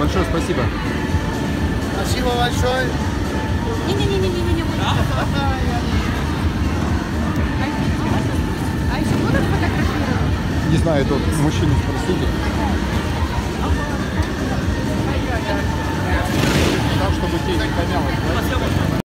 Большое спасибо. Спасибо большое. Не-не-не-не-не-не. А еще будут фотографировать? Не знаю, это вот мужчину спросили. Так, чтобы тень не помялась.